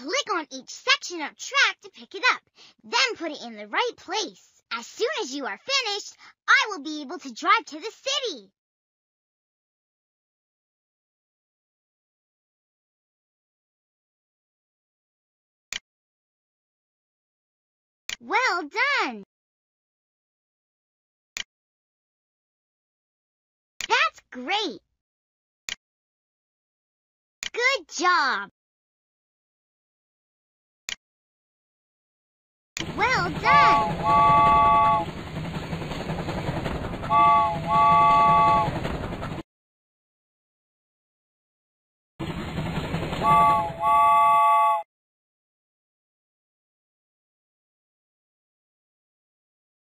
Click on each section of track to pick it up, then put it in the right place. As soon as you are finished, I will be able to drive to the city. Well done! That's great! Good job! Well done!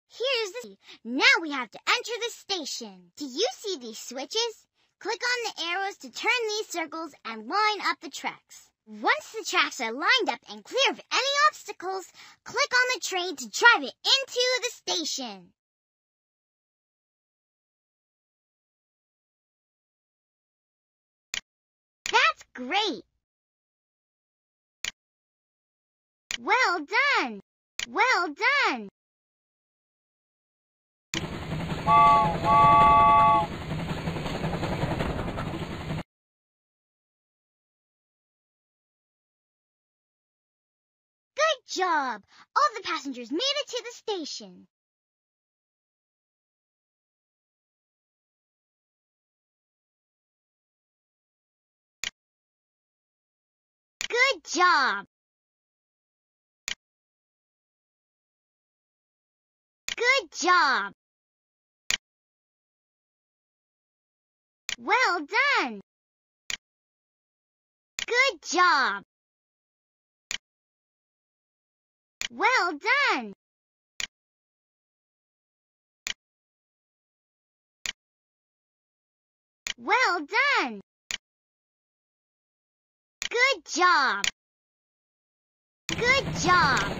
Here's the Now we have to enter the station. Do you see these switches? Click on the arrows to turn these circles and line up the tracks. Once the tracks are lined up and clear of any obstacles, click on the train to drive it into the station. That's great! Well done! Well done! Good job! All the passengers made it to the station. Good job! Good job! Well done! Good job! Well done! Well done! Good job! Good job!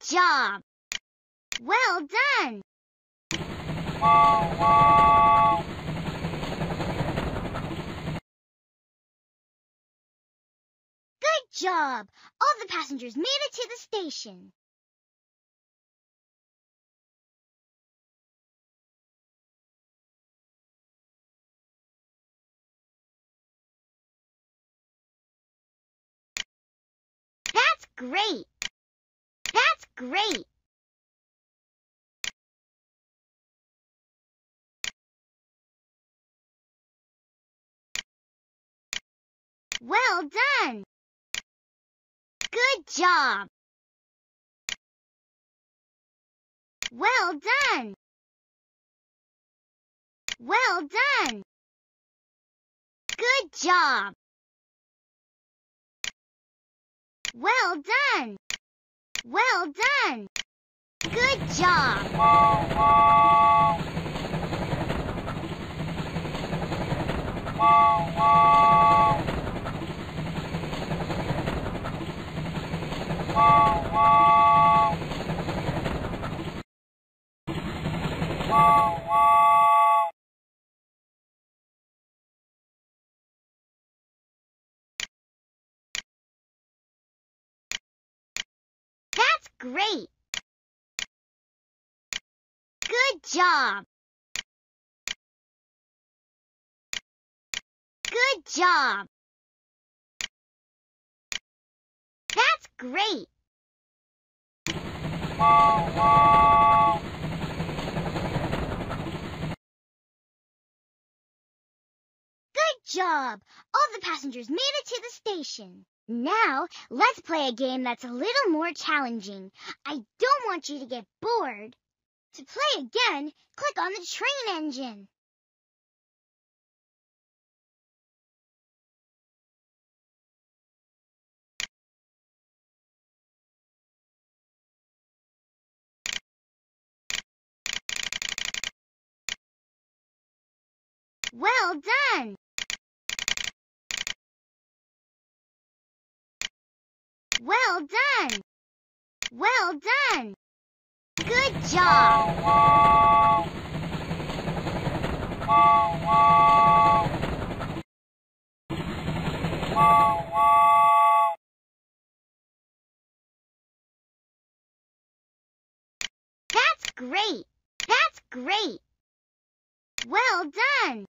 Job! Well done! Good job! All the passengers made it to the station. That's great! Great! Well done! Good job! Well done! Well done! Good job! Well done! Well done! Good job! That's great! Good job! Good job! That's great! Good job! All the passengers made it to the station. Now, let's play a game that's a little more challenging. I don't want you to get bored. To play again, click on the train engine. Well done! Well done! Well done! Good job! That's great! That's great! Well done!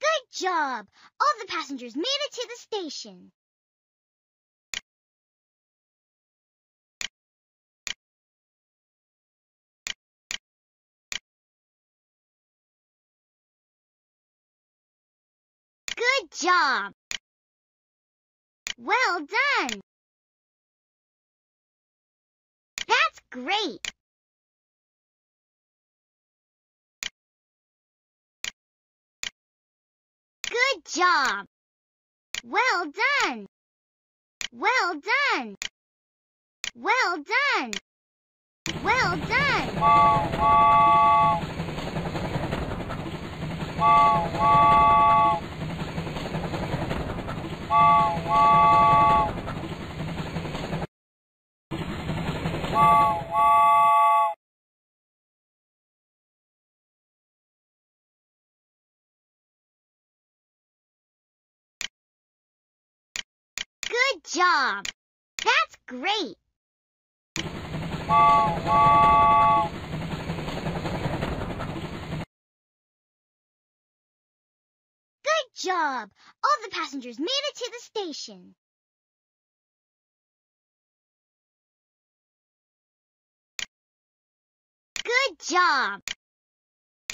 Good job! All the passengers made it to the station. Good job! Well done! That's great! Job! Well done! Well done! Well done! Well done! Good job! That's great! Good job! All the passengers made it to the station. Good job!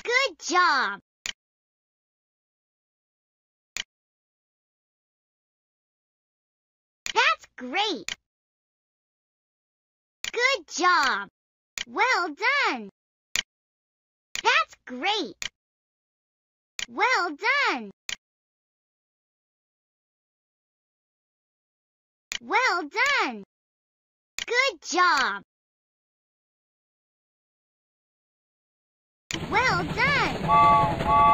Good job! Great! Good job! Well done! That's great! Well done! Well done! Good job! Well done!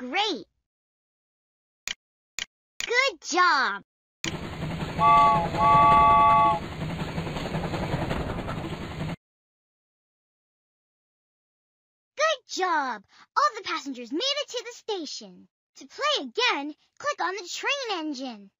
Great! Good job! Good job! All the passengers made it to the station. To play again, click on the train engine.